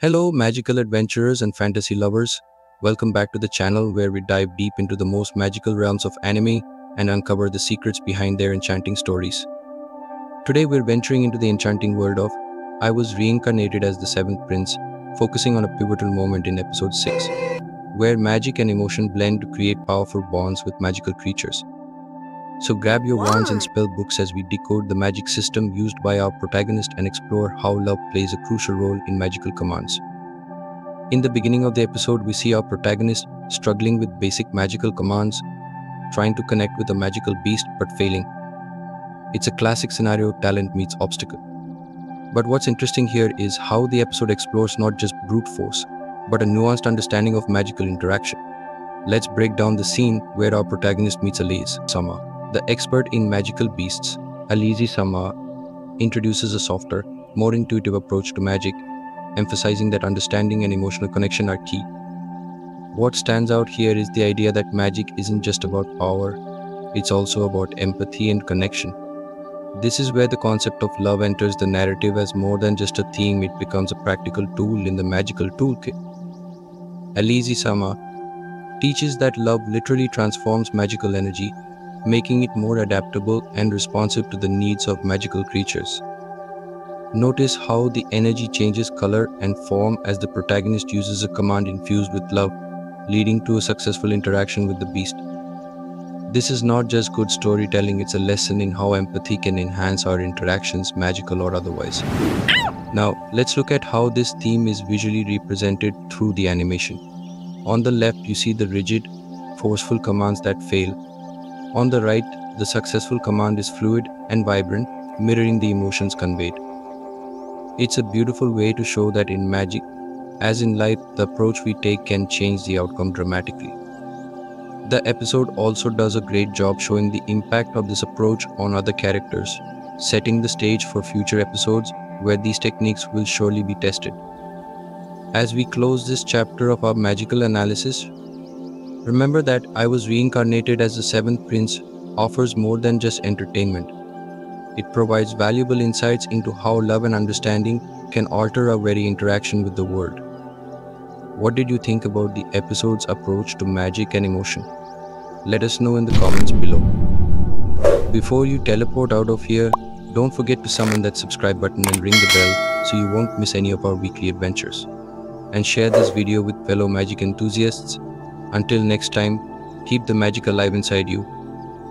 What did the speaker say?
Hello, magical adventurers and fantasy lovers. Welcome back to the channel where we dive deep into the most magical realms of anime and uncover the secrets behind their enchanting stories. Today, we're venturing into the enchanting world of I Was Reincarnated as the Seventh Prince, focusing on a pivotal moment in episode 6, where magic and emotion blend to create powerful bonds with magical creatures. So grab your wands and spell books as we decode the magic system used by our protagonist and explore how love plays a crucial role in magical commands. In the beginning of the episode, we see our protagonist struggling with basic magical commands, trying to connect with a magical beast but failing. It's a classic scenario talent meets obstacle. But what's interesting here is how the episode explores not just brute force, but a nuanced understanding of magical interaction. Let's break down the scene where our protagonist meets Elise Sama, the expert in magical beasts, Alieze Sama, introduces a softer, more intuitive approach to magic, emphasizing that understanding and emotional connection are key. What stands out here is the idea that magic isn't just about power, it's also about empathy and connection. This is where the concept of love enters the narrative as more than just a theme, it becomes a practical tool in the magical toolkit. Alieze Sama teaches that love literally transforms magical energy making it more adaptable and responsive to the needs of magical creatures. Notice how the energy changes color and form as the protagonist uses a command infused with love, leading to a successful interaction with the beast. This is not just good storytelling, it's a lesson in how empathy can enhance our interactions, magical or otherwise. Now, let's look at how this theme is visually represented through the animation. On the left, you see the rigid, forceful commands that fail, on the right, the successful command is fluid and vibrant, mirroring the emotions conveyed. It's a beautiful way to show that in magic, as in life, the approach we take can change the outcome dramatically. The episode also does a great job showing the impact of this approach on other characters, setting the stage for future episodes where these techniques will surely be tested. As we close this chapter of our magical analysis, Remember that I was reincarnated as the seventh prince offers more than just entertainment. It provides valuable insights into how love and understanding can alter our very interaction with the world. What did you think about the episode's approach to magic and emotion? Let us know in the comments below. Before you teleport out of here, don't forget to summon that subscribe button and ring the bell so you won't miss any of our weekly adventures. And share this video with fellow magic enthusiasts until next time, keep the magic alive inside you